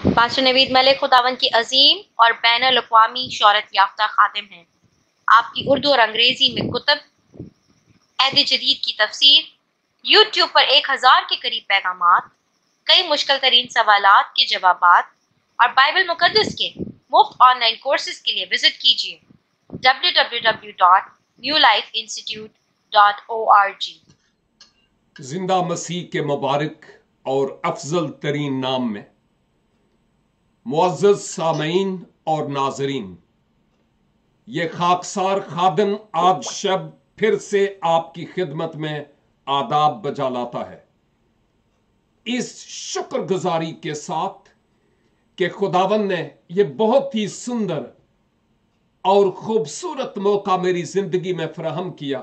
Pastor Naveed Malik खुदावन की अजीम और बैन अवी शहरत याफ्ता खादिम हैं। आपकी उर्दू और अंग्रेज़ी में कुतब अहद जदीद की तफसीर, यूट्यूब पर एक हज़ार के करीब पैगाम कई मुश्किल तरीन सवाल के जवाब और बाइबल मुकदस के मुफ़्त ऑनलाइन कोर्सेज के लिए विज़िट कीजिए W W W dot new life institute dot O R G. ज़िंदा मसीह के मुबारक और अफजल तरीन नाम में। मुआज़ सामीन और नाजरीन ये खाकसार खादम आज शब फिर से आपकी खिदमत में आदाब बजा लाता है। इस शुक्रगुजारी के साथ कि खुदावन ने यह बहुत ही सुंदर और खूबसूरत मौका मेरी ज़िंदगी में फ्राहम किया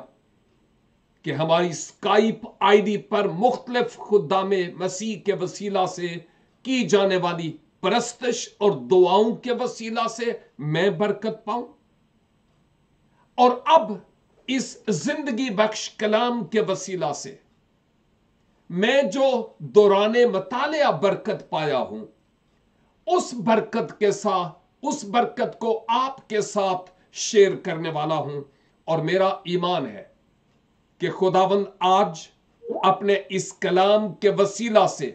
कि हमारी स्काइप आईडी पर मुख्तलिफ़ खुदा में मसीह के वसीला से की जाने वाली परस्तश और दुआओं के वसीला से मैं बरकत पाऊँ? और अब इस ज़िंदगी बख्श कलाम के वसीला से मैं जो दौरान मतालिया बरकत पाया हूँ, उस बरकत के साथ उस बरकत को आपके साथ शेयर करने वाला हूँ। और मेरा ईमान है कि खुदावंद आज अपने इस कलाम के वसीला से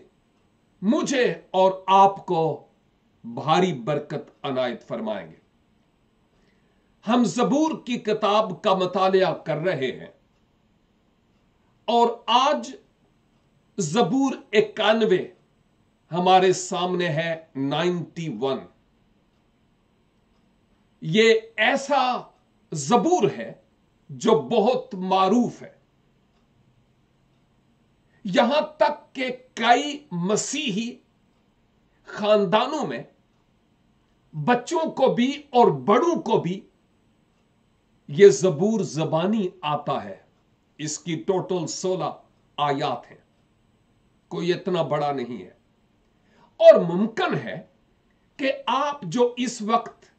मुझे और आपको भारी बरकत अनायत फरमाएँगे। हम जबूर की किताब का मतालिया कर रहे हैं और आज जबूर इक्यानवे हमारे सामने है नाइन्टी वन। ये ऐसा जबूर है जो बहुत मारूफ है। यहाँ तक के कई मसीही खानदानों में, बच्चों को भी और बड़ों को भी यह जबूर जबानी आता है। इसकी टोटल सोलह आयात है। कोई इतना बड़ा नहीं है। और मुमकिन है कि आप जो इस वक्त,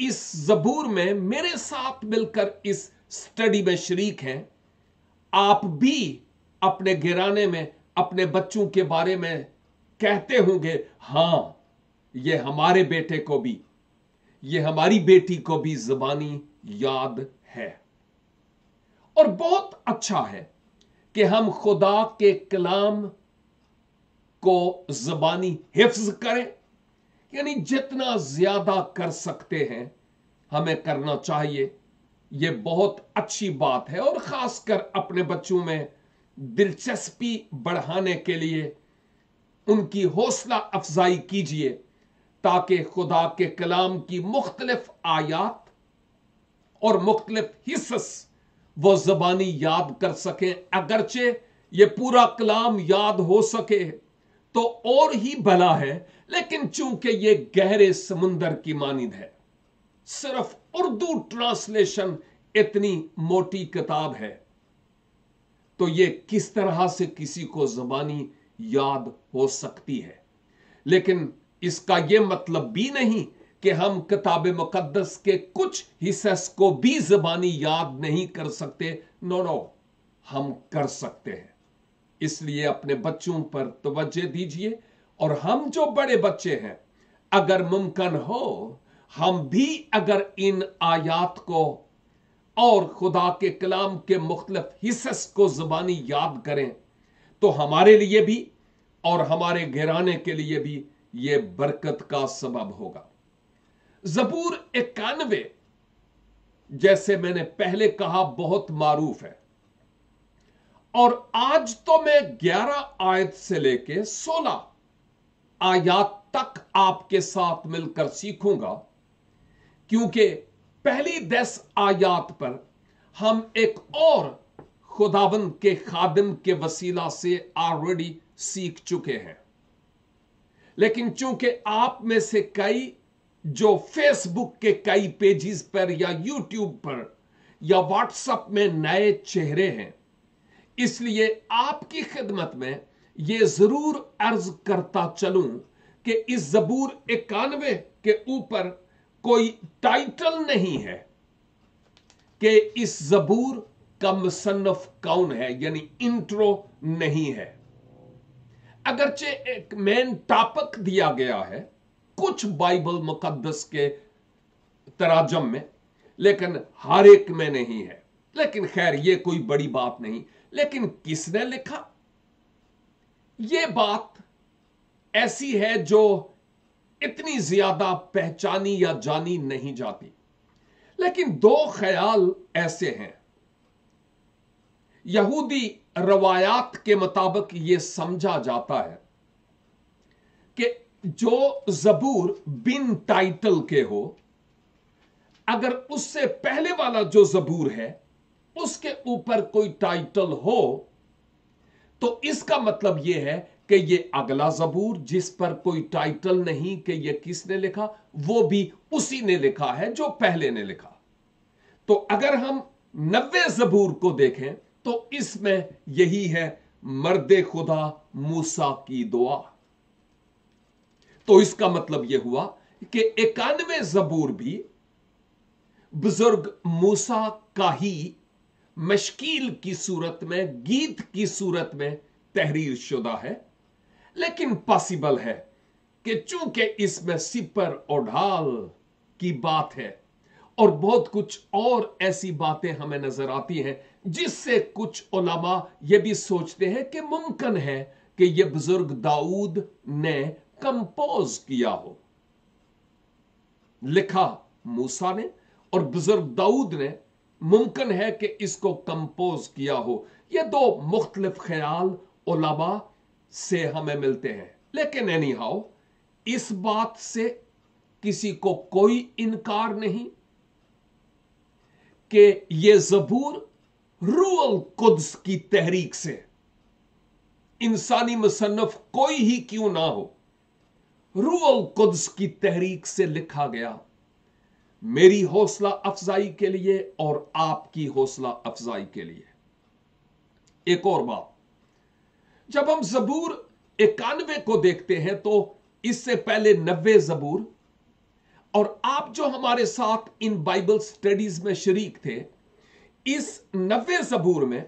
इस जबूर में मेरे साथ मिलकर इस स्टडी में शरीक हैं, आप भी अपने गिराने में, अपने बच्चों के बारे में कहते होंगे, हाँ, ये हमारे बेटे को भी, ये हमारी बेटी को भी जबानी याद है। और बहुत अच्छा है कि हम खुदा के कलाम को जबानी हिफ्ज करें। यानी जितना ज़्यादा कर सकते हैं, हमें करना चाहिए। यह बहुत अच्छी बात है और खासकर अपने बच्चों में दिलचस्पी बढ़ाने के लिए उनकी हौसला अफजाई कीजिए, ताकि खुदा के कलाम की मुख्तलिफ़ आयात और मुख्तलिफ़ हिस्स वो जबानी याद कर सकें। अगरचे ये पूरा कलाम याद हो सके तो और ही भला है, लेकिन चूँकि ये गहरे समुंदर की मानिंद है, सिर्फ़ उर्दू ट्रांसलेशन इतनी मोटी किताब है। तो ये किस तरह से किसी को जबानी याद हो सकती है? लेकिन इसका यह मतलब भी नहीं कि हम किताब मुकदस के कुछ हिस्से को भी जबानी याद नहीं कर सकते। नो नो हम कर सकते हैं। इसलिए अपने बच्चों पर तवज्जो दीजिए और हम जो बड़े बच्चे हैं, अगर मुमकिन हो, हम भी अगर इन आयात को और खुदा के कलाम के मुख्तलिफ़ हिस्स को जबानी याद करें तो हमारे लिए भी और हमारे घराने के लिए भी यह बरकत का सबब होगा। जबूर इक्यानवे, जैसे मैंने पहले कहा, बहुत मारूफ है। और आज तो मैं ग्यारह आयत से लेके सोलह आयात तक आपके साथ मिलकर सीखूँगा, क्योंकि पहली दस आयात पर हम एक और खुदावन के खादिम के वसीला से ऑलरेडी सीख चुके हैं। लेकिन चूँकि आप में से कई जो फेसबुक के कई पेजेस पर या यूट्यूब पर या व्हाट्सएप में नए चेहरे हैं, इसलिए आपकी खिदमत में यह ज़रूर अर्ज़ करता चलूँ कि इस जबूर इक्यानवे के ऊपर कोई टाइटल नहीं है कि इस जबूर का मुसन्फ कौन है, यानी इंट्रो नहीं है। अगरचे एक मेन टॉपिक दिया गया है कुछ बाइबल मुकदस के तराजम में, लेकिन हर एक में नहीं है। लेकिन खैर, ये कोई बड़ी बात नहीं। लेकिन किसने लिखा? यह बात ऐसी है जो इतनी ज़्यादा पहचानी या जानी नहीं जाती। लेकिन दो ख्याल ऐसे हैं। यहूदी रवायात के मुताबिक यह समझा जाता है कि जो जबूर बिन टाइटल के हो, अगर उससे पहले वाला जो जबूर है, उसके ऊपर कोई टाइटल हो तो इसका मतलब यह है कि ये अगला जबूर जिस पर कोई टाइटल नहीं कि ये किसने लिखा, वो भी उसी ने लिखा है जो पहले ने लिखा। तो अगर हम नब्बे जबूर को देखें तो इसमें यही है, मर्द खुदा मूसा की दुआ। तो इसका मतलब यह हुआ कि इक्यानवे जबूर भी बुज़ुर्ग मूसा का ही मशकील की सूरत में, गीत की सूरत में तहरीर शुदा है। लेकिन पॉसिबल है कि चूँकि इसमें सिपर और ढाल की बात है और बहुत कुछ और ऐसी बातें हमें नज़र आती हैं, जिससे कुछ ओलामा यह भी सोचते हैं कि मुमकिन है कि यह बुज़ुर्ग दाऊद ने कंपोज किया हो। लिखा मूसा ने और बुज़ुर्ग दाऊद ने मुमकिन है कि इसको कंपोज किया हो। यह दो मुख्तलिफ़ ख्याल ओलामा से हमें मिलते हैं। लेकिन एनी हाउ इस बात से किसी को कोई इनकार नहीं कि यह जबूर रूअल कुद्स की तहरीक से इंसानी मुसन्फ कोई ही क्यों ना हो, रूअल कुद्स की तहरीक से लिखा गया, मेरी हौसला अफजाई के लिए और आपकी हौसला अफजाई के लिए। एक और बात जब हम जबूर इक्यानवे को देखते हैं तो इससे पहले नब्बे जबूर। और आप जो हमारे साथ इन बाइबल स्टडीज़ में शरीक थे, इस नब्बे जबूर में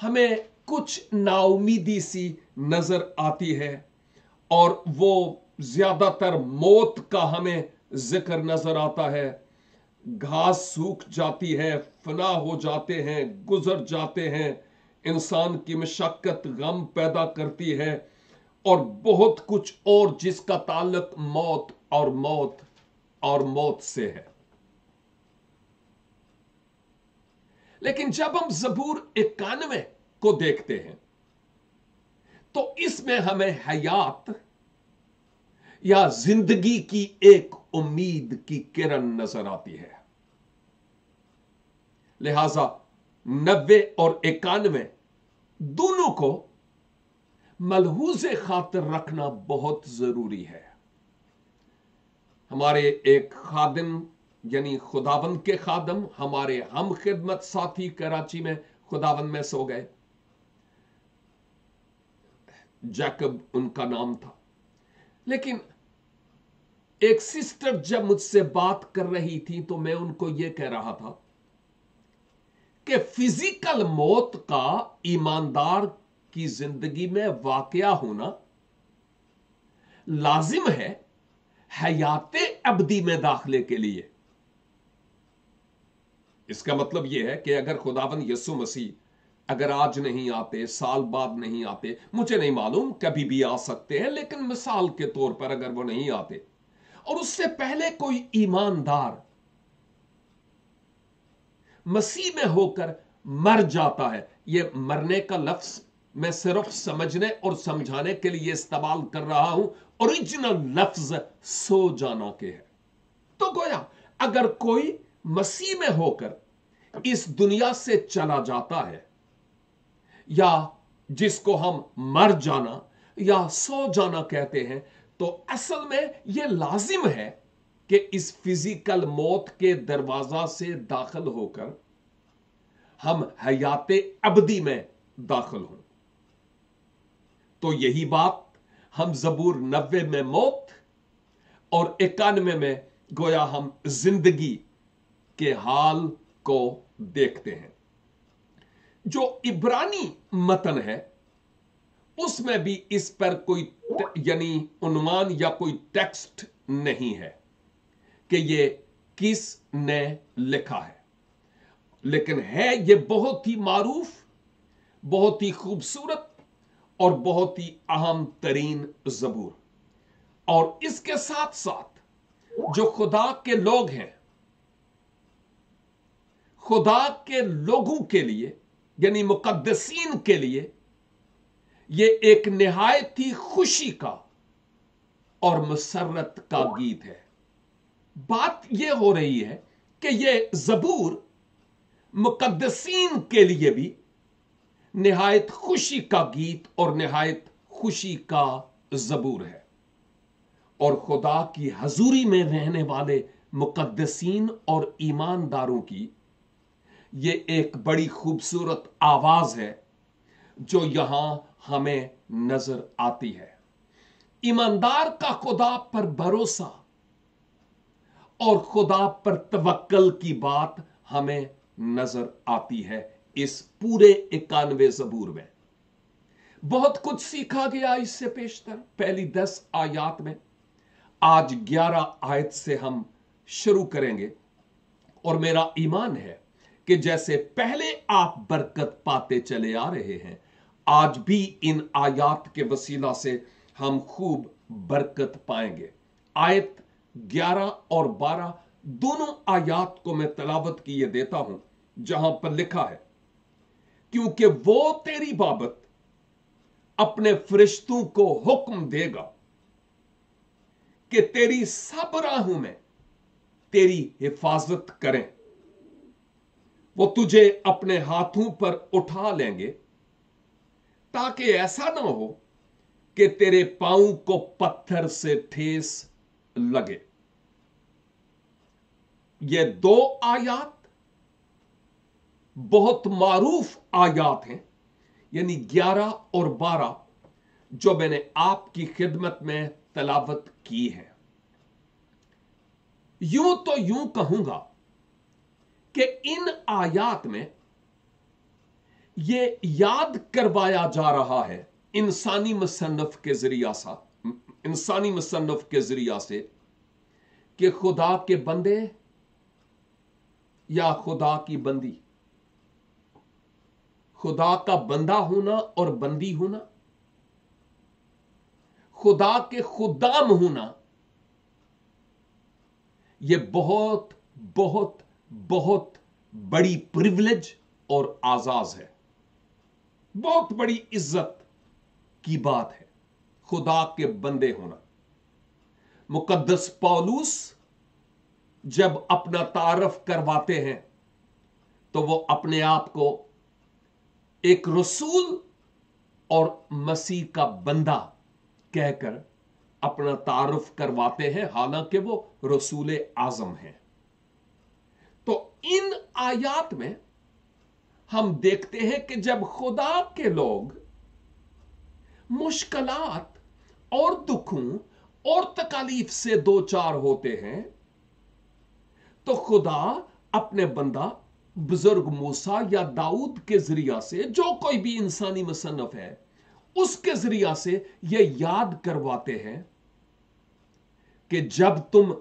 हमें कुछ नाउमीदी सी नज़र आती है, और वो ज़्यादातर मौत का हमें ज़िक्र नज़र आता है। घास सूख जाती है, फना हो जाते हैं, गुजर जाते हैं इंसान की मशक्कत गम पैदा करती है और बहुत कुछ और जिसका ताल्लुक मौत और मौत और मौत से है। लेकिन जब हम जबूर इक्यानवे को देखते हैं तो इसमें हमें हयात या ज़िंदगी की एक उम्मीद की किरण नज़र आती है। लिहाजा नब्बे और इक्यानवे दोनों को मलहूज खातर रखना बहुत ज़रूरी है। हमारे एक खादिम, यानी खुदाबंद के खादम, हमारे हम खिदमत साथी कराची में खुदाबंद में सो गए। जैकब उनका नाम था। लेकिन एक सिस्टर जब मुझसे बात कर रही थी तो मैं उनको यह कह रहा था कि फ़िज़िकल मौत का ईमानदार की ज़िंदगी में वाकया होना लाजिम है हयात अबदी में दाखिले के लिए। इसका मतलब यह है कि अगर खुदावन यसु मसीह अगर आज नहीं आते, साल बाद नहीं आते, मुझे नहीं मालूम, कभी भी आ सकते हैं, लेकिन मिसाल के तौर पर अगर वो नहीं आते, और उससे पहले कोई ईमानदार मसीह में होकर मर जाता है। यह मरने का लफ्ज मैं सिर्फ़ समझने और समझाने के लिए इस्तेमाल कर रहा हूँ। ओरिजिनल लफ्ज सो जाना के है। तो गोया, अगर कोई मसीह में होकर इस दुनिया से चला जाता है, या जिसको हम मर जाना या सो जाना कहते हैं तो असल में यह लाजिम है कि इस फ़िज़िकल मौत के दरवाज़ा से दाखिल होकर हम हयात अबदी में दाखिल हों। तो यही बात हम जबूर नब्बे में मौत और इक्यानवे में गोया हम ज़िंदगी के हाल को देखते हैं। जो इब्रानी मतन है, उसमें भी इस पर कोई यानी उन्मान या कोई टेक्स्ट नहीं है। कि ये किस ने लिखा है। लेकिन है, ये बहुत ही मारूफ, बहुत ही खूबसूरत और बहुत ही अहम तरीन जबूर। और इसके साथ साथ जो खुदा के लोग हैं, खुदा के लोगों के लिए, यानी मुकदसीन के लिए यह एक निहायत ही खुशी का और मसरत का गीत है। बात यह हो रही है कि यह जबूर मुकदसीन के लिए भी निहायत खुशी का गीत और निहायत खुशी का जबूर है। और खुदा की हजूरी में रहने वाले मुकदसीन और ईमानदारों की ये एक बड़ी खूबसूरत आवाज़ है जो यहाँ हमें नज़र आती है। ईमानदार का खुदा पर भरोसा और खुदा पर तवक्ल की बात हमें नज़र आती है इस पूरे इक्यानवे जबूर में। बहुत कुछ सीखा गया इससे पेशतर। पहली दस आयात में, आज ग्यारह आयत से हम शुरू करेंगे। और मेरा ईमान है कि जैसे पहले आप बरकत पाते चले आ रहे हैं, आज भी इन आयात के वसीला से हम खूब बरकत पाएँगे। आयत 11 और 12 दोनों आयात को मैं तलावत किए देता हूँ, जहाँ पर लिखा है, क्योंकि वो तेरी बाबत अपने फरिश्तों को हुक्म देगा कि तेरी सब राहों में तेरी हिफाजत करें। वो तुझे अपने हाथों पर उठा लेंगे ताकि ऐसा ना हो कि तेरे पाँव को पत्थर से ठेस लगे। ये दो आयात बहुत मारूफ आयात हैं, यानी ग्यारह और बारह, जो मैंने आपकी खिदमत में तलावत की है। यूँ तो यूँ कहूँगा कि इन आयात में यह याद करवाया जा रहा है इंसानी मुसन्फ के ज़रिया सा। इंसानी मुसन्फ के ज़रिया से कि खुदा के बंदे या खुदा की बंदी। खुदा का बंदा होना और बंदी होना। खुदा के खुदाम होना यह बहुत बहुत बहुत बड़ी प्रिविलेज और आजाज है। बहुत बड़ी इज़्ज़त की बात है। खुदा के बंदे होना। मुकद्दस पौलूस जब अपना तारफ करवाते हैं तो वो अपने आप को एक रसूल और मसीह का बंदा कहकर अपना तारफ करवाते हैं, हालाँकि वो रसूल आज़म हैं। तो इन आयात में हम देखते हैं कि जब खुदा के लोग मुश्किलात और दुखों और तकालीफ से दो चार होते हैं तो खुदा अपने बंदा बुज़ुर्ग मूसा या दाऊद के ज़रिया से, जो कोई भी इंसानी मुसनफ है, उसके ज़रिया से यह याद करवाते हैं कि जब तुम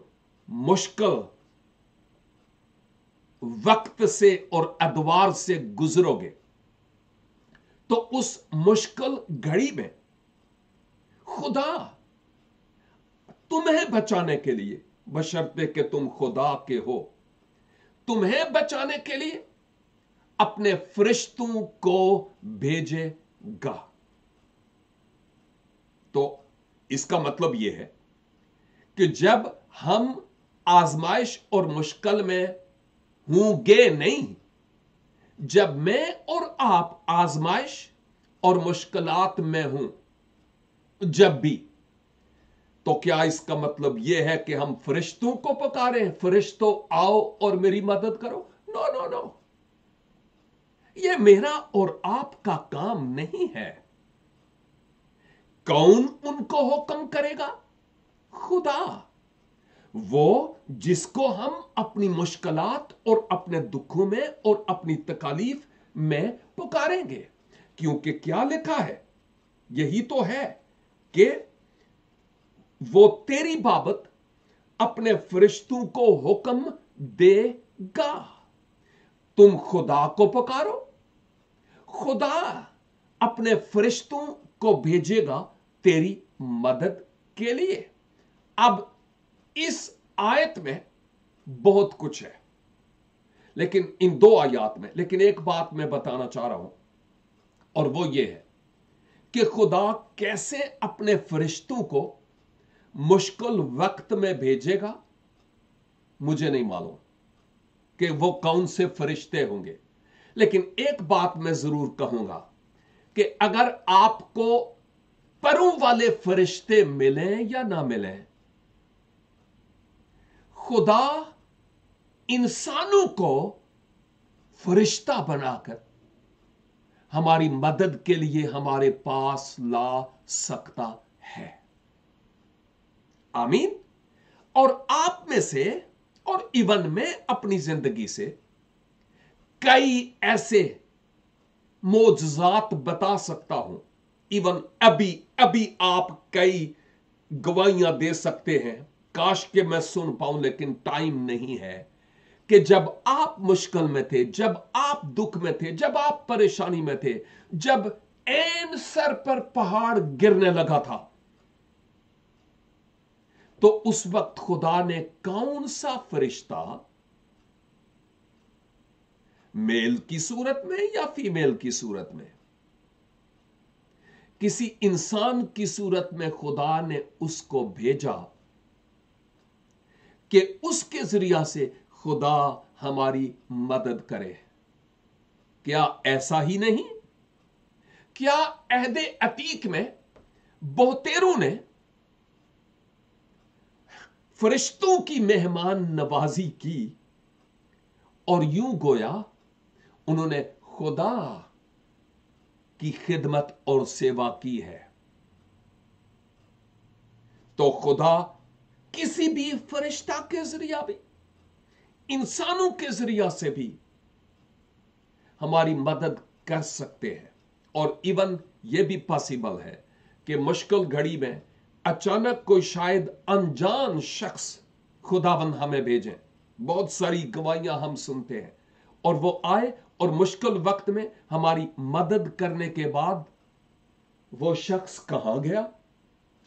मुश्किल वक्त से और अदवार से गुजरोगे तो उस मुश्किल घड़ी में खुदा। तुम्हें बचाने के लिए, बशर्ते कि तुम खुदा के हो। तुम्हें बचाने के लिए अपने फरिश्तों को भेजेगा तो इसका मतलब यह है कि जब हम आजमाइश और मुश्किल में होंगे नहीं, जब मैं और आप आजमाइश और मुश्किलात में हूँ जब भी। तो क्या इसका मतलब यह है कि हम फरिश्तों को पुकारें, फरिश्तों आओ और मेरी मदद करो? नो नो नो यह मेरा और आपका काम नहीं है। कौन उनको हुक्म करेगा? खुदा। वो जिसको हम अपनी मुश्किलात और अपने दुखों में और अपनी तकालीफ में पुकारेंगे। क्योंकि क्या लिखा है? यही तो है। कि वो तेरी बाबत अपने फरिश्तों को हुक्म देगा। तुम खुदा को पुकारो, खुदा अपने फरिश्तों को भेजेगा तेरी मदद के लिए। अब इस आयत में बहुत कुछ है, लेकिन इन दो आयात में, लेकिन एक बात मैं बताना चाह रहा हूँ, और वो ये है। कि खुदा कैसे अपने फरिश्तों को मुश्किल वक्त में भेजेगा, मुझे नहीं मालूम कि वो कौन से फरिश्ते होंगे। लेकिन एक बात मैं ज़रूर कहूँगा कि अगर आपको परों वाले फरिश्ते मिलें या ना मिलें, खुदा इंसानों को फरिश्ता बनाकर हमारी मदद के लिए हमारे पास ला सकता है। आमीन। और आप में से और इवन में अपनी ज़िंदगी से कई ऐसे मोजात बता सकता हूँ। इवन अभी अभी आप कई गवाहियाँ दे सकते हैं। काश के मैं सुन पाऊँ, लेकिन टाइम नहीं है। कि जब आप मुश्किल में थे, जब आप दुख में थे, जब आप परेशानी में थे, जब एन सर पर पहाड़ गिरने लगा था तो उस वक्त खुदा ने कौन सा फरिश्ता मेल की सूरत में या फीमेल की सूरत में? किसी इंसान की सूरत में खुदा ने उसको भेजा कि उसके ज़रिया से खुदा हमारी मदद करे। क्या ऐसा ही नहीं? क्या अहदे अतीक में, बहुतेरों ने फरिश्तों की मेहमान नवाजी की और यूँ गोया, उन्होंने खुदा की खिदमत और सेवा की है। तो खुदा किसी भी फरिश्ता के ज़रिया भी इंसानों के ज़रिया से भी हमारी मदद कर सकते हैं। और इवन यह भी पॉसिबल है कि मुश्किल घड़ी में अचानक कोई शायद अनजान शख्स खुदाबंद हमें भेजें। बहुत सारी गवाहियाँ हम सुनते हैं। और वो आए और मुश्किल वक्त में हमारी मदद करने के बाद वो शख्स कहाँ गया?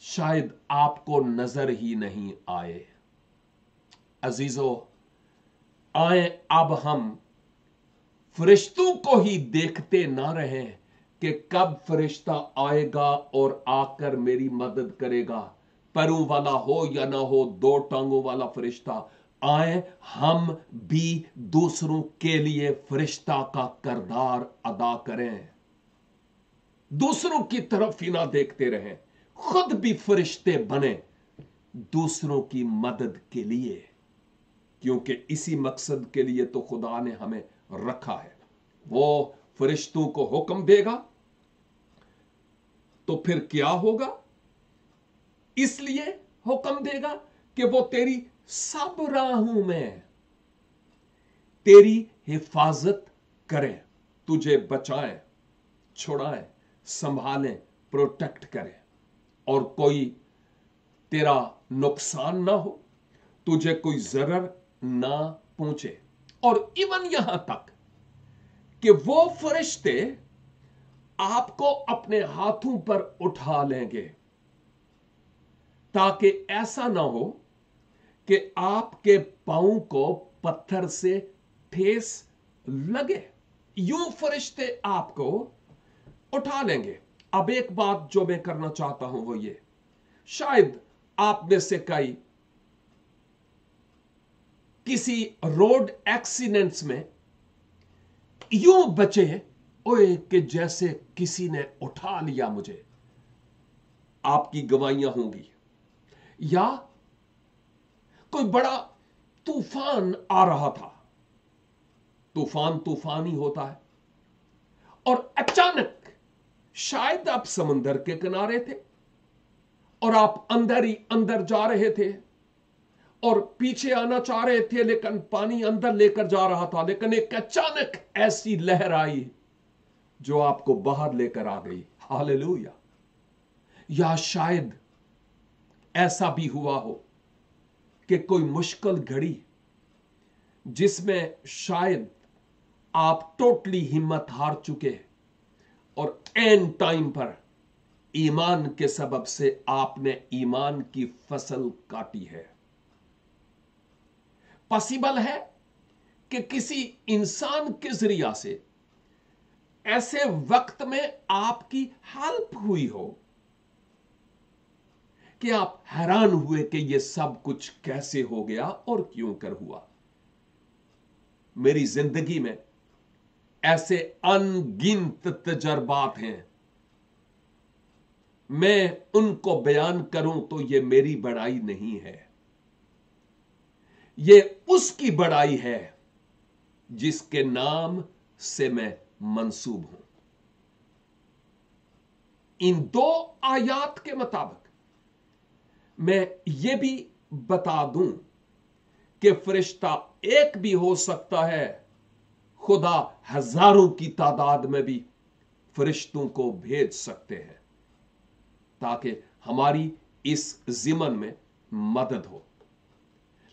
शायद आपको नज़र ही नहीं आए। अजीजो आए, अब हम फरिश्तों को ही देखते ना रहे कि कब फरिश्ता आएगा और आकर मेरी मदद करेगा। परों वाला हो या ना हो, दो टांगों वाला फरिश्ता आए, हम भी दूसरों के लिए फरिश्ता का करदार अदा करें। दूसरों की तरफ़ ही ना देखते रहें, खुद भी फरिश्ते बने दूसरों की मदद के लिए। क्योंकि इसी मकसद के लिए तो खुदा ने हमें रखा है। वो फरिश्तों को हुक्म देगा तो फिर क्या होगा? इसलिए हुक्म देगा कि वो तेरी सब राहों में तेरी हिफाजत करें, तुझे बचाएँ, छुड़ाएँ, संभालें, प्रोटेक्ट करें। और कोई तेरा नुकसान ना हो, तुझे कोई जरर ना पहुँचे। और इवन यहाँ तक कि वो फरिश्ते आपको अपने हाथों पर उठा लेंगे, ताकि ऐसा ना हो कि आपके पाँव को पत्थर से ठेस लगे। यूँ फरिश्ते आपको उठा लेंगे। अब एक बात जो मैं करना चाहता हूँ वो ये, शायद आप में से कई किसी रोड एक्सीडेंट्स में यूँ बचे, ओए, कि जैसे किसी ने उठा लिया मुझे। आपकी गवाहियाँ होंगी। या कोई बड़ा तूफ़ान आ रहा था। तूफ़ान तूफ़ान ही होता है। और अचानक शायद आप समंदर के किनारे थे, और आप अंदर ही अंदर जा रहे थे। और पीछे आना चाह रहे थे, लेकिन पानी अंदर लेकर जा रहा था। लेकिन एक अचानक ऐसी लहर आई जो आपको बाहर लेकर आ गई। हालेलुया। या शायद ऐसा भी हुआ हो कि कोई मुश्किल घड़ी जिसमें शायद आप टोटली हिम्मत हार चुके हैं और एन टाइम पर ईमान के सबब से आपने ईमान की फ़सल काटी है। पॉसिबल है कि किसी इंसान के ज़रिया से ऐसे वक्त में आपकी हेल्प हुई हो कि आप हैरान हुए कि यह सब कुछ कैसे हो गया और क्यों कर हुआ। मेरी ज़िंदगी में ऐसे अनगिनत तजर्बात हैं। मैं उनको बयान करूँ तो यह मेरी बड़ाई नहीं है। यह उसकी बड़ाई है जिसके नाम से मैं मंसूब हूँ। इन दो आयात के मुताबिक मैं यह भी बता दूँ कि फरिश्ता एक भी हो सकता है, खुदा हज़ारों की तादाद में भी फरिश्तों को भेज सकते हैं, ताकि हमारी इस जिमन में मदद हो।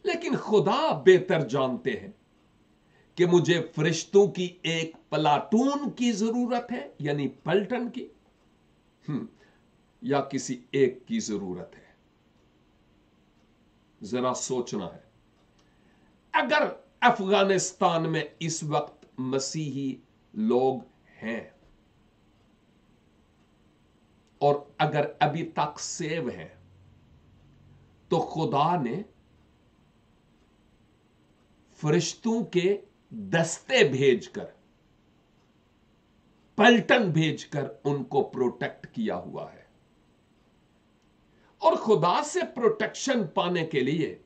लेकिन खुदा बेहतर जानते हैं कि मुझे फरिश्तों की एक प्लाटून की ज़रूरत है यानी पलटन की। हम्म, या किसी एक की ज़रूरत है। जरा सोचना है अगर अफ़गानिस्तान में इस वक्त मसीही लोग हैं और अगर अभी तक सेव हैं तो खुदा ने फरिश्तों के दस्ते भेजकर पलटन भेजकर उनको प्रोटेक्ट किया हुआ है। और खुदा से प्रोटेक्शन पाने के लिए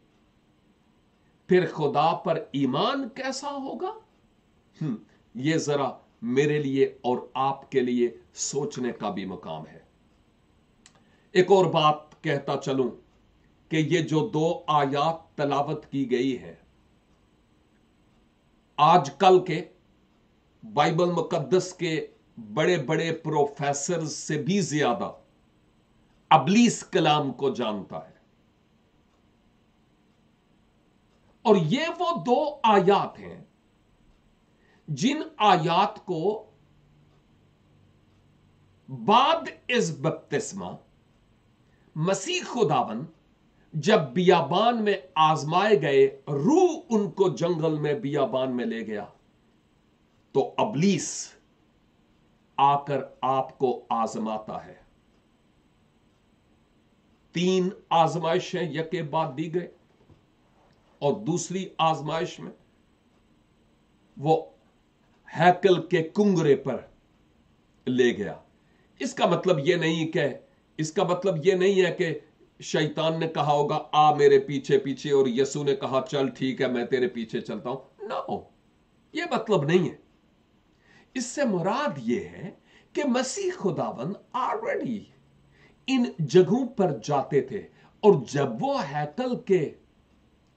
फिर खुदा पर ईमान कैसा होगा? हम्म, यह जरा मेरे लिए और आपके लिए सोचने का भी मकाम है। एक और बात कहता चलूँ कि ये जो दो आयात तलावत की गई है आजकल के बाइबल मुकद्दस के बड़े बड़े प्रोफेसर से भी ज़्यादा अबलीस कलाम को जानता है। और ये वो दो आयात हैं, जिन आयात को बाद इस बपतिस्मा मसीह खुदावन जब बियाबान में आजमाए गए, रूह उनको जंगल में बियाबान में ले गया। तो अबलीस आकर आपको आजमाता है। तीन आजमाइशें यके बाद दी गए और दूसरी आजमाइश में वो हैकल के कुंगरे पर ले गया। इसका मतलब यह नहीं कि, इसका मतलब यह नहीं है कि शैतान ने कहा होगा, आ मेरे पीछे पीछे, और यसु ने कहा, चल ठीक है, मैं तेरे पीछे चलता हूँ। नो यह मतलब नहीं है। इससे मुराद यह है कि मसीह खुदावन ऑलरेडी इन जगहों पर जाते थे, और जब वो हैकल के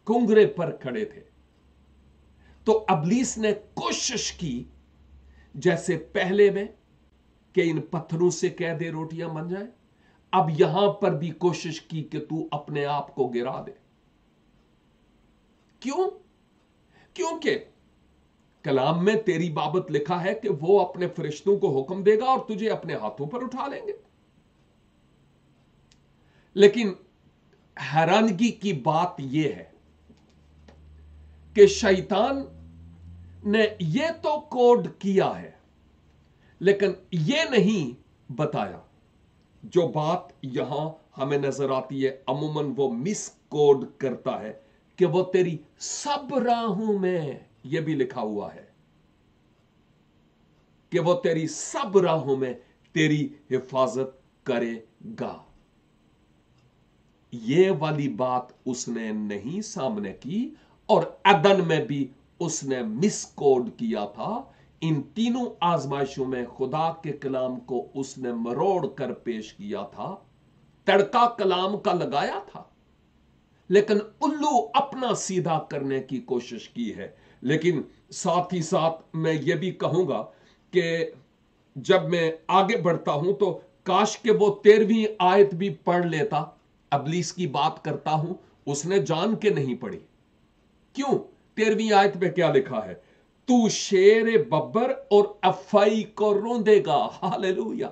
कुंगरे पर खड़े थे तो अबलीस ने कोशिश की, जैसे पहले में, कि इन पत्थरों से कह दे रोटियाँ बन जाए। अब यहाँ पर भी कोशिश की कि तू अपने आप को गिरा दे। क्यों? क्योंकि कलाम में तेरी बाबत लिखा है कि वो अपने फरिश्तों को हुक्म देगा और तुझे अपने हाथों पर उठा लेंगे। लेकिन हैरानगी की बात यह है कि शैतान ने यह तो कोड किया है, लेकिन यह नहीं बताया जो बात यहाँ हमें नज़र आती है, अमूमन वो मिस कोड करता है कि वो तेरी सब राहों में यह भी लिखा हुआ है, कि वो तेरी सब राहों में तेरी हिफाजत करेगा। ये वाली बात उसने नहीं सामने की और अदन में भी उसने मिस कोड किया था इन तीनों आजमाइशों में खुदा के कलाम को उसने मरोड़ कर पेश किया था, तड़का कलाम का लगाया था। लेकिन उल्लू अपना सीधा करने की कोशिश की है। लेकिन साथ ही साथ मैं यह भी कहूँगा कि जब मैं आगे बढ़ता हूँ तो काश के वो तेरहवीं आयत भी पढ़ लेता। अबलीस की बात करता हूँ, उसने जान के नहीं पढ़ी। क्यों? तेरहवीं आयत में क्या लिखा है? तू शेर बब्बर और अफाई को रोंदेगा। हालेलुया।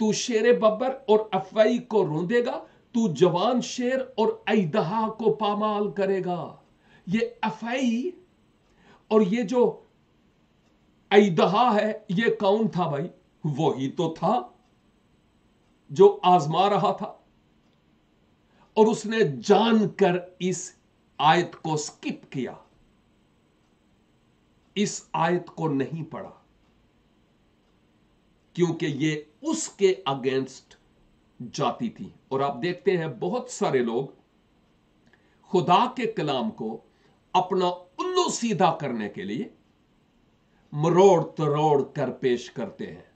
तू शेर बब्बर और अफाई को रोंदेगा। तू जवान शेर और ऐदहा को पामाल करेगा। ये अफाई और ये जो ऐदहा है, ये कौन था भाई? वही तो था जो आजमा रहा था। और उसने जानकर इस आयत को स्किप किया। इस आयत को नहीं पढ़ा, क्योंकि ये उसके अगेंस्ट जाती थी। और आप देखते हैं बहुत सारे लोग खुदा के कलाम को अपना उल्लू सीधा करने के लिए मरोड़ तरोड़ कर पेश करते हैं।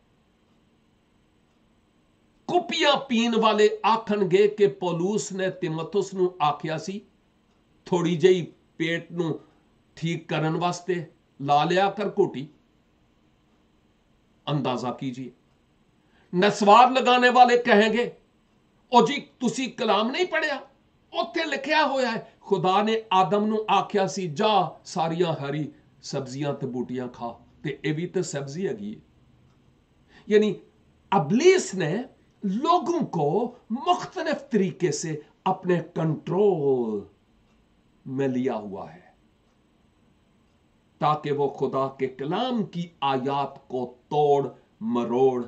कुपिया पीन वाले आखन गे के पोलूस ने तिमथुस सी, थोड़ी जही पेट नु ठीक करन वास्ते ला लिया कर कोटी अंदाजा कीजिए नस्वार लगाने वाले कहेंगे ओ जी तुसी कलाम नहीं पढ़िया ਉੱਥੇ ਲਿਖਿਆ ਹੋਇਆ ਹੈ ਖੁਦਾ ਨੇ ਆਦਮ ਨੂੰ ਆਖਿਆ ਸੀ ਜਾ ਸਾਰੀਆਂ ਹਰੀ ਸਬਜ਼ੀਆਂ ਤੇ ਬੂਟੀਆਂ ਖਾ ਤੇ ਇਹ ਵੀ ਤਾਂ ਸਬਜ਼ੀ ਹੈਗੀ ਹੈ यानी अबलीस ने लोगों को मुख्तलिफ तरीके से अपने कंट्रोल में लिया हुआ है ताकि वो खुदा के कलाम की आयात को तोड़ मरोड़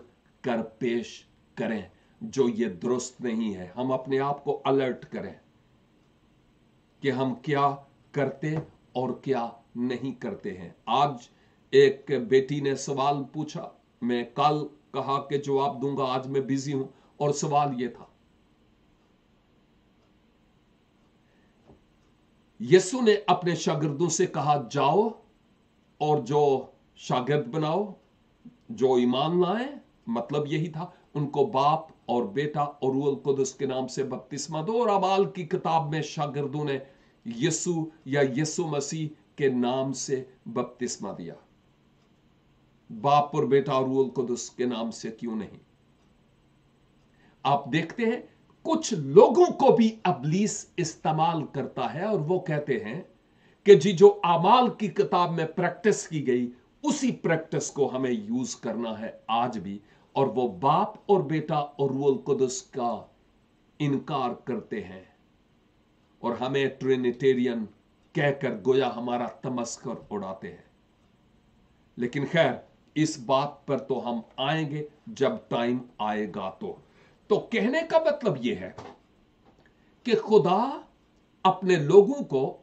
कर पेश करें, जो ये दुरुस्त नहीं है। हम अपने आप को अलर्ट करें कि हम क्या करते और क्या नहीं करते हैं। आज एक बेटी ने सवाल पूछा। मैं कल कहा कि जवाब दूँगा, आज मैं बिज़ी हूँ, और सवाल यह था, यीशु ने अपने शागिर्दों से कहा, जाओ और जो शागिर्द बनाओ, जो ईमान लाए मतलब यही था, उनको बाप और बेटा और कुदस के नाम से बपतिस्मा दो और अबाल की किताब में शागिर्दों ने यीशु या यसु मसीह के नाम से बपतिस्मा दिया। बाप और बेटा और कुदस के नाम से क्यों नहीं? आप देखते हैं, कुछ लोगों को भी अबलीस इस्तेमाल करता है और वो कहते हैं कि जी जो अमाल की किताब में प्रैक्टिस की गई, उसी प्रैक्टिस को हमें यूज़ करना है आज भी। और वो बाप और बेटा और रूल कुदस का इनकार करते हैं। और हमें ट्रिनिटेरियन कहकर गोया हमारा तमस्कर उड़ाते हैं। लेकिन खैर, इस बात पर तो हम आएँगे जब टाइम आएगा तो। तो कहने का मतलब यह है कि खुदा अपने लोगों को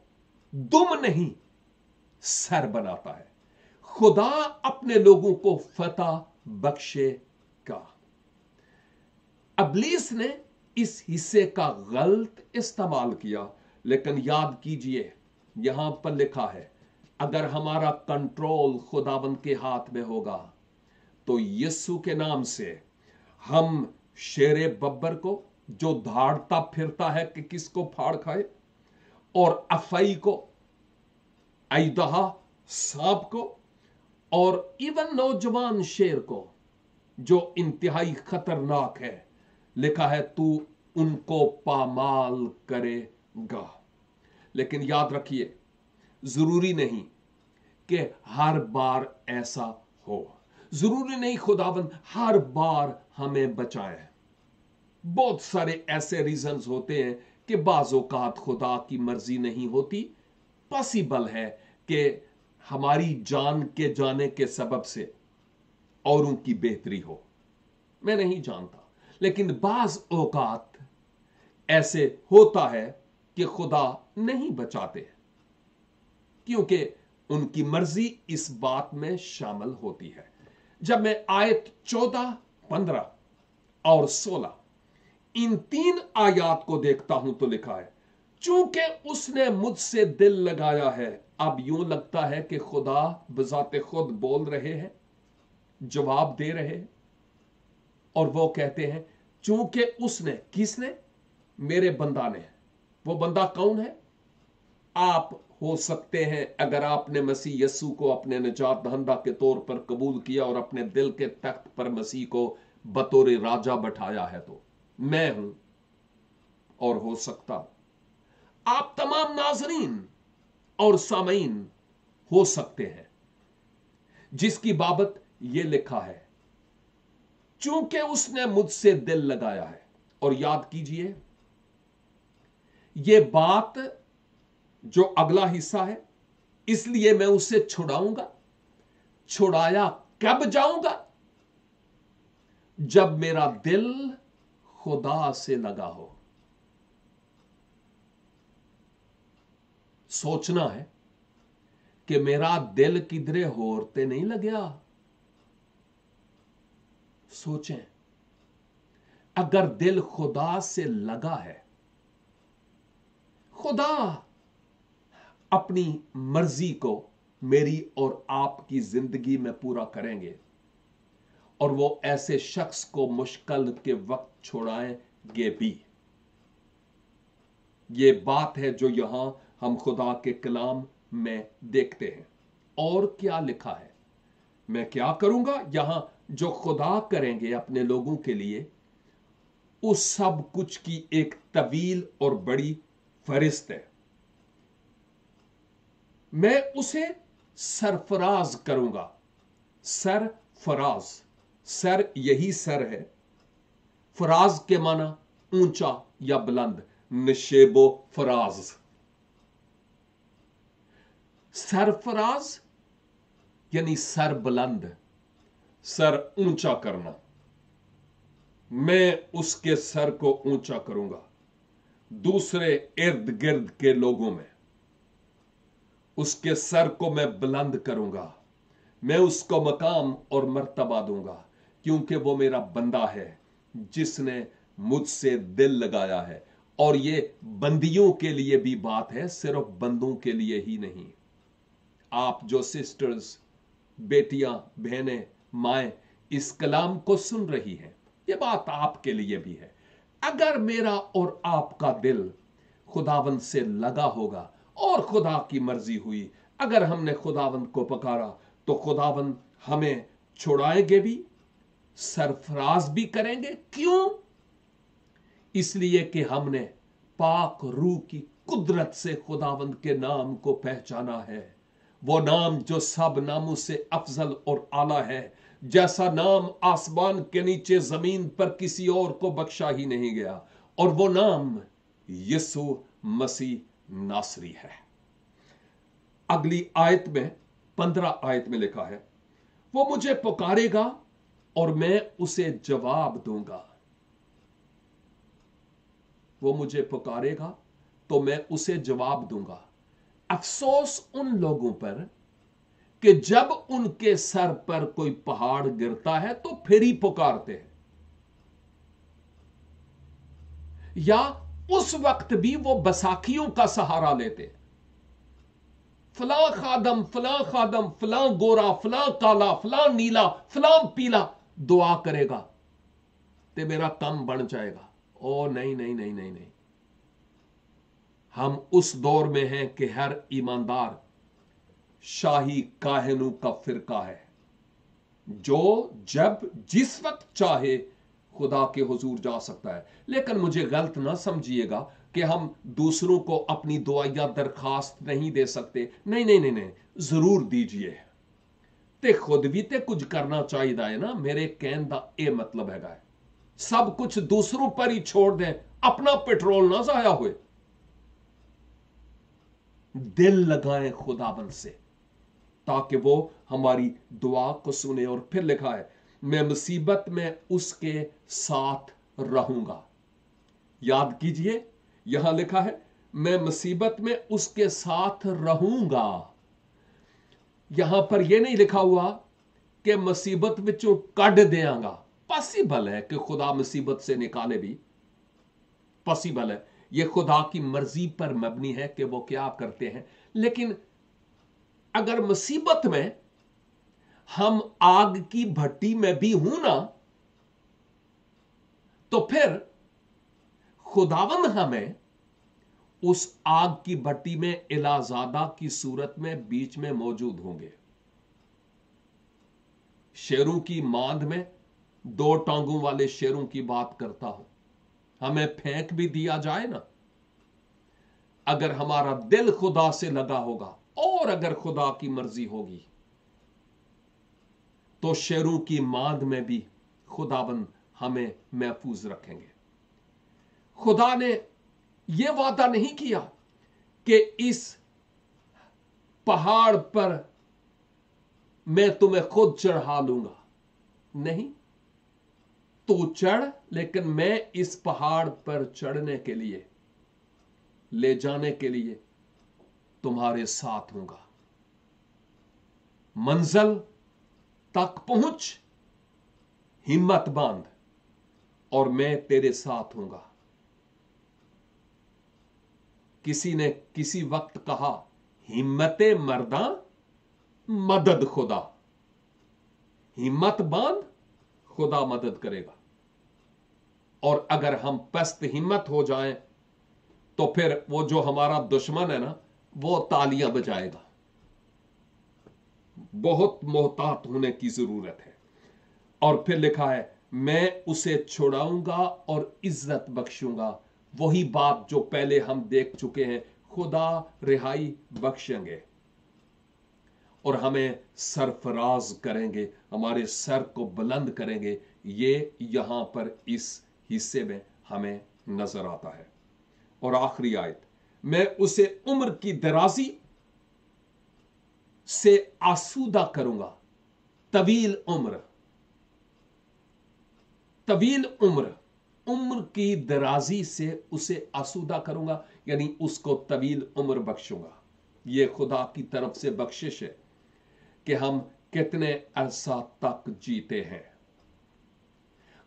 दुम नहीं, सर बनाता है। खुदा अपने लोगों को फतह बख्शेगा अबलीस ने इस हिस्से का गलत इस्तेमाल किया, लेकिन याद कीजिए, यहाँ पर लिखा है, अगर हमारा कंट्रोल खुदाबंद के हाथ में होगा तो यीशु के नाम से हम शेरे बब्बर को, जो धाड़ता फिरता है कि किसको फाड़ खाए और अफई को ऐदहा सांप को, और इवन नौजवान शेर को, जो इंतहाई खतरनाक है। लिखा है, तू उनको पामाल करेगा। लेकिन याद रखिए, ज़रूरी नहीं कि हर बार ऐसा हो। ज़रूरी नहीं खुदावन हर बार हमें बचाए। बहुत सारे ऐसे रीजंस होते हैं कि बाजोकात खुदा की मर्ज़ी नहीं होती। पॉसिबल है कि हमारी जान के जाने के सबब से औरों की बेहतरी हो। मैं नहीं जानता, लेकिन बाज औकात ऐसे होता है कि खुदा नहीं बचाते क्योंकि उनकी मर्ज़ी इस बात में शामिल होती है। जब मैं आयत चौदह, पंद्रह और सोलह इन तीन आयात को देखता हूँ तो लिखा है, चूँकि उसने मुझसे दिल लगाया है, अब यूँ लगता है कि खुदा बजाते खुद बोल रहे हैं, जवाब दे रहे हैं, और वो कहते हैं, चूँकि उसने, किसने? मेरे बंदा ने। वो बंदा कौन है? आप हो सकते हैं, अगर आपने मसीह यस्सु को अपने निजात दहंदा के तौर पर कबूल किया और अपने दिल के तख्त पर मसीह को बतौर राजा बैठाया है तो। मैं हूँ और हो सकता आप तमाम नाजरीन और सामीन हो सकते हैं। जिसकी बाबत यह लिखा है, चूँकि उसने मुझसे दिल लगाया है। और याद कीजिए यह बात जो अगला हिस्सा है, इसलिए मैं उसे छुड़ाऊँगा। छुड़ाया कब जाऊँगा? जब मेरा दिल खुदा से लगा हो। सोचना है कि मेरा दिल किधरे होरते नहीं लगया। सोचें, अगर दिल खुदा से लगा है, खुदा अपनी मर्ज़ी को मेरी और आपकी ज़िंदगी में पूरा करेंगे। और वो ऐसे शख्स को मुश्किल के वक्त छोड़ाएँगे भी। ये बात है जो यहाँ हम खुदा के कलाम में देखते हैं। और क्या लिखा है? मैं क्या करूँगा यहाँ जो खुदा करेंगे अपने लोगों के लिए? उस सब कुछ की एक तवील और बड़ी फरिस्त है। मैं उसे सरफराज करूँगा। सर फराज सर यही सर है। फराज के माना ऊँचा या बुलंद, निशेबो फराज। सरफराज यानी सर बुलंद, सर ऊँचा करना। मैं उसके सर को ऊँचा करूँगा, दूसरे इर्द गिर्द के लोगों में। उसके सर को मैं बुलंद करूँगा, मैं उसको मकाम और मर्तबा दूँगा। क्योंकि वो मेरा बंदा है, जिसने मुझसे दिल लगाया है। और ये बंदियों के लिए भी बात है, सिर्फ़ बंदों के लिए ही नहीं। आप जो सिस्टर्स बेटियाँ, बहनें, माए, इस कलाम को सुन रही हैं, ये बात आपके लिए भी है। अगर मेरा और आपका दिल खुदावंत से लगा होगा और खुदा की मर्ज़ी हुई, अगर हमने खुदावंत को पकारा तो खुदावंत हमें छुड़ाएँगे भी सरफराज भी करेंगे? क्यों? इसलिए कि हमने पाक रूह की कुदरत से खुदावंद के नाम को पहचाना है। वो नाम जो सब नामों से अफजल और आला है, जैसा नाम आसमान के नीचे ज़मीन पर किसी और को बख्शा ही नहीं गया, और वो नाम यसु मसीह नासरी है। अगली आयत में, पंद्रह आयत में लिखा है, वो मुझे पुकारेगा और मैं उसे जवाब दूँगा। वो मुझे पुकारेगा तो मैं उसे जवाब दूँगा। अफसोस उन लोगों पर कि जब उनके सर पर कोई पहाड़ गिरता है तो फिर ही पुकारते हैं। या उस वक्त भी वो बसाखियों का सहारा लेते फला खादम फला खादम, फला गोरा, फला काला, फला नीला, फला पीला दुआ करेगा, ते मेरा कम बन जाएगा। ओ, नहीं नहीं नहीं नहीं नहीं। हम उस दौर में हैं कि हर ईमानदार शाही काहनू का फिरका है, जो जब जिस वक्त चाहे खुदा के हुजूर जा सकता है। लेकिन मुझे गलत ना समझिएगा कि हम दूसरों को अपनी दुआया दरखास्त नहीं दे सकते। नहीं नहीं नहीं नहीं, ज़रूर दीजिए। ते खुद भी ते कुछ करना चाहिए ना? मेरे कहन का यह मतलब है। सब कुछ दूसरों पर ही छोड़ दें। अपना पेट्रोल ना जाया हुए। दिल लगाएँ खुदाबंद से, ताकि वो हमारी दुआ को सुने और फिर लिखा है, मैं मुसीबत में उसके साथ रहूँगा। याद कीजिए, यहाँ लिखा है, मैं मुसीबत में उसके साथ रहूँगा। यहाँ पर यह नहीं लिखा हुआ कि मुसीबत विचों कड देंगा पॉसिबल है कि खुदा मुसीबत से निकाले भी। पॉसिबल है। यह खुदा की मर्ज़ी पर मबनी है कि वो क्या करते हैं। लेकिन अगर मुसीबत में हम आग की भट्टी में भी हूँ ना तो फिर खुदावन हमें उस आग की भट्टी में इलाजादा की सूरत में बीच में मौजूद होंगे। शेरों की मांद में दो टांगों वाले शेरों की बात करता हूँ। हमें फेंक भी दिया जाए ना। अगर हमारा दिल खुदा से लगा होगा, और अगर खुदा की मर्ज़ी होगी तो शेरों की मांद में भी खुदाबंद हमें महफूज रखेंगे। खुदा ने यह वादा नहीं किया कि इस पहाड़ पर मैं तुम्हें खुद चढ़ा लूँगा नहीं, तू चढ़, लेकिन मैं इस पहाड़ पर चढ़ने के लिए, ले जाने के लिए तुम्हारे साथ हूँगा मंजिल तक पहुँच, हिम्मत बाँध, और मैं तेरे साथ हूँगा किसी ने किसी वक्त कहा, हिम्मत मर्दा, मदद खुदा। हिम्मत बाँध, खुदा मदद करेगा। और अगर हम पस्त हिम्मत हो जाएँ तो फिर वो जो हमारा दुश्मन है ना, वो तालियाँ बजाएगा। बहुत मोहतात होने की ज़रूरत है। और फिर लिखा है, मैं उसे छुड़ाऊँगा और इज़्ज़त बख्शूँगा। वही बात जो पहले हम देख चुके हैं, खुदा रिहाई बख्शेंगे और हमें सरफराज करेंगे, हमारे सर को बुलंद करेंगे। ये यहाँ पर इस हिस्से में हमें नज़र आता है। और आखिरी आयत, मैं उसे उम्र की दराजी से आसूदा करूँगा। तवील उम्र तवील उम्र उम्र की दराजी से उसे आसूदा करूँगा, यानी उसको तवील उम्र बख्शूँगा। यह खुदा की तरफ़ से बख्शिश है कि हम कितने अरसा तक जीते हैं।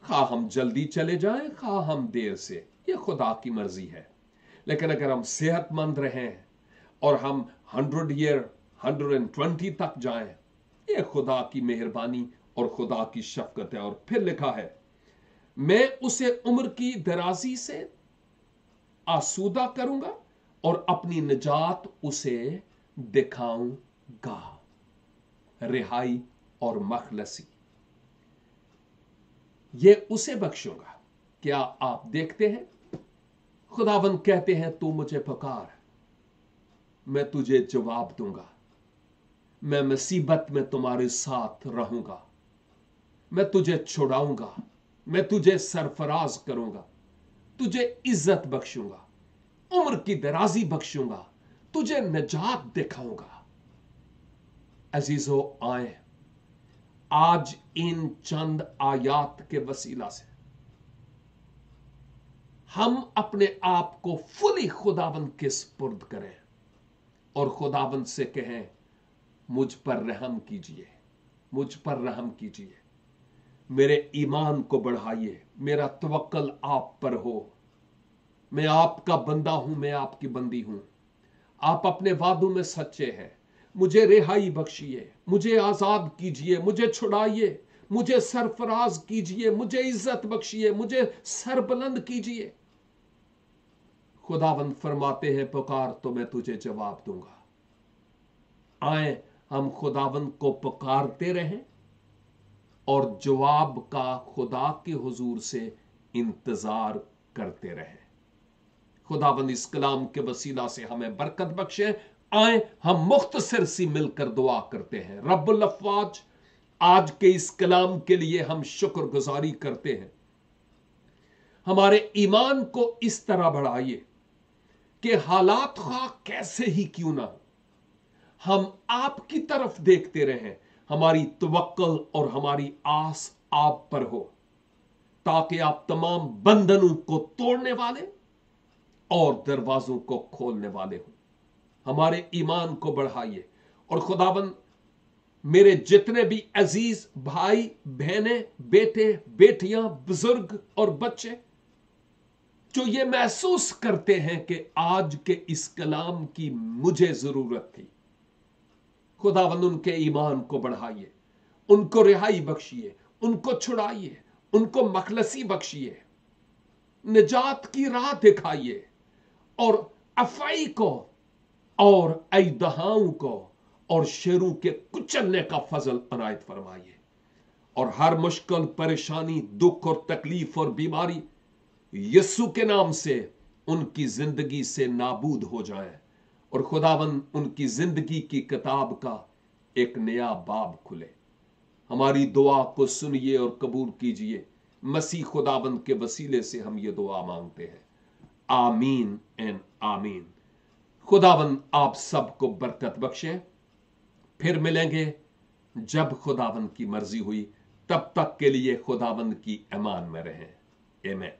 खा हम जल्दी चले जाएँ, खा हम देर से। यह खुदा की मर्ज़ी है। लेकिन अगर हम सेहतमंद रहें और हम hundred year, hundred and twenty तक जाएँ यह खुदा की मेहरबानी और खुदा की शफकत है। और फिर लिखा है मैं उसे उम्र की दराजी से आसूदा करूँगा और अपनी निजात उसे दिखाऊँगा। रिहाई और मखलसी। ये उसे बख्शूँगा। क्या आप देखते हैं? खुदाबंद कहते हैं, तू मुझे पुकार। मैं तुझे जवाब दूँगा। मैं मुसीबत में तुम्हारे साथ रहूँगा। मैं तुझे छुड़ाऊँगा। मैं तुझे सरफराज करूँगा, तुझे इज़्ज़त बख्शूँगा, उम्र की दराजी बख्शूँगा, तुझे निजात दिखाऊँगा। अजीजो, आए। आज इन चंद आयात के वसीला से हम अपने आप को फुली खुदाबंद के स्पुर्द करें और खुदाबंद से कहें, मुझ पर रहम कीजिए, मुझ पर रहम कीजिए। मेरे ईमान को बढ़ाइए। मेरा तवक्ल आप पर हो। मैं आपका बंदा हूँ, मैं आपकी बंदी हूँ। आप अपने वादों में सच्चे हैं। मुझे रिहाई बख्शिए, मुझे आज़ाद कीजिए, मुझे छुड़ाइए, मुझे सरफराज कीजिए, मुझे इज़्ज़त बख्शिए, मुझे सरबुलंद कीजिए। खुदावंद फरमाते हैं, पुकार तो मैं तुझे जवाब दूँगा। आए, हम खुदावंद को पुकारते रहें। और जवाब का खुदा के हुजूर से इंतज़ार करते रहें। खुदाबंद इस कलाम के वसीला से हमें बरकत बख्शे। आए, हम मुख्तसर सी मिलकर दुआ करते हैं। रब्बुल अफवाज, आज के इस कलाम के लिए हम शुक्रगुजारी करते हैं। हमारे ईमान को इस तरह बढ़ाइए कि हालात खा कैसे ही क्यों ना हम आपकी तरफ़ देखते रहें हमारी तवक्ल और हमारी आस आप पर हो, ताकि आप तमाम बंधनों को तोड़ने वाले और दरवाजों को खोलने वाले हो। हमारे ईमान को बढ़ाइए और खुदाबंद, मेरे जितने भी अज़ीज़ भाई, बहनें, बेटे, बेटियाँ, बुज़ुर्ग और बच्चे, जो ये महसूस करते हैं कि आज के इस कलाम की मुझे ज़रूरत थी खुदावंद उनके ईमान को बढ़ाइए, उनको रिहाई बख्शिए, उनको छुड़ाइए, उनको मखलसी बख्शिए, निजात की राह दिखाइए और अफाई को और अदहाओं को और शेरों के कुचलने का फजल अनायत फरमाइए। और हर मुश्किल, परेशानी, दुख और तकलीफ़ और बीमारी यस्सु के नाम से उनकी ज़िंदगी से नाबूद हो जाए। और खुदावन उनकी ज़िंदगी की किताब का एक नया बाब खुले। हमारी दुआ को सुनिए और कबूल कीजिए। मसीह खुदाबंद के वसीले से हम ये दुआ मांगते हैं। आमीन एन आमीन। खुदाबंद आप सबको बरकत बख्शे। फिर मिलेंगे जब खुदाबंद की मर्ज़ी हुई, तब तक के लिए खुदाबंद की ईमान में रहें। एमें